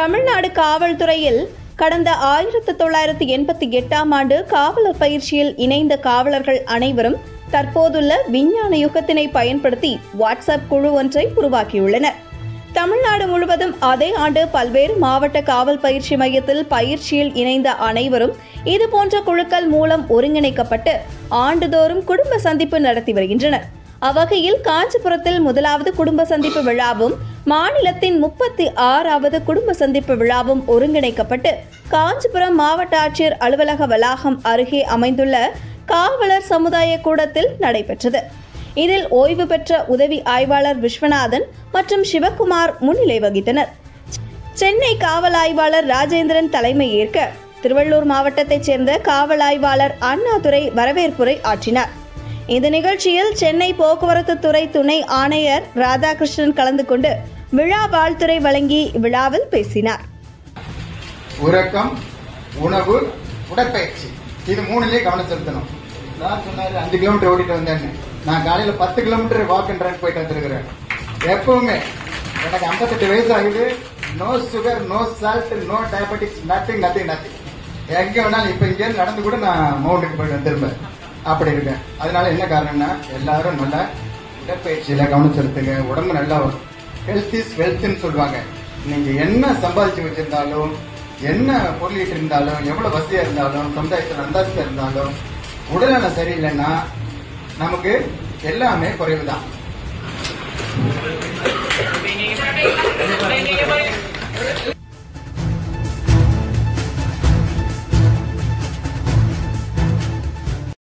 தமிழ்நாடு காவல்துறையில் கடந்த ஆயிரத்து தொள்ளாயிரத்து எண்பத்தி எட்டாம் ஆண்டு காவலர் பயிற்சியில் இணைந்த காவலர்கள் அனைவரும் தற்போதுள்ள விஞ்ஞான யுகத்தினை பயன்படுத்தி வாட்ஸ்அப் குழு ஒன்றை உருவாக்கியுள்ளனர். தமிழ்நாடு முழுவதும் அதே ஆண்டு பல்வேறு மாவட்ட காவல் பயிற்சி மையத்தில் பயிற்சியில் இணைந்த அனைவரும் இதுபோன்ற குழுக்கள் மூலம் ஒருங்கிணைக்கப்பட்டு ஆண்டுதோறும் குடும்ப சந்திப்பு நடத்தி வருகின்றனர். அவ்வகையில் காஞ்சிபுரத்தில் முதலாவது குடும்ப சந்திப்பு விழாவும் மாநிலத்தின் முப்பத்தி ஆறாவது குடும்ப சந்திப்பு விழாவும் ஒருங்கிணைக்கப்பட்டு காஞ்சிபுரம் மாவட்ட ஆட்சியர் அலுவலக வளாகம் அருகே அமைந்துள்ள காவலர் சமுதாய கூடத்தில் நடைபெற்றது. இதில் ஓய்வு பெற்ற உதவி ஆய்வாளர் விஸ்வநாதன் மற்றும் சிவகுமார் முன்னிலை வகித்தனர். சென்னை காவல் ஆய்வாளர் ராஜேந்திரன் தலைமை ஏற்க திருவள்ளூர் மாவட்டத்தைச் சேர்ந்த காவல் ஆய்வாளர் அண்ணாதுரை வரவேற்புரை ஆற்றினார். இந்த நிகழ்ச்சியில் சென்னை போக்குவரத்து துறை துணை ஆணையர் ராதாகிருஷ்ணன் கலந்து கொண்டு விழா வாழ்த்துறை வழங்கி விழாவில் பேசினார். உறக்கம் உணவு உடற்பயிற்சி. இது மூணுலயே கவனம் செலுத்தணும். நான் சொன்னாரு அஞ்சு கிலோமீட்டர் ஓடிட்டு வந்தேன்னு. நான் காலையில பத்து கிலோமீட்டர் வாக் அண்ட் ரன் போயிட்டு வந்திருக்கிறேன். எப்பவுமே எனக்கு 58 வயசு ஆகுது. No sugar no salt no diabetics nothing nothing nothing எங்க வேணாலும் இப்ப இங்கே நடந்து கூட நான் மவுண்டுக்கு போயிட்டு திரும்ப அப்படி இருக்கேன். அதனால என்ன காரணம்னா எல்லாரும் நல்லா உடற்பயிற்சியில கவனம் செலுத்துங்க உடம்பு நல்லா ஹெல்த் இஸ் வெல்த்னு சொல்லுவாங்க. நீங்க என்ன சம்பாதிச்சு வச்சிருந்தாலும் என்ன பொருளிட்டு இருந்தாலும் எவ்வளவு வசதியா இருந்தாலும் சமுதாயத்தில் அந்தாஸ்தா இருந்தாலும் உடல்நலம் சரியில்லைன்னா நமக்கு எல்லாமே குறைவு தான்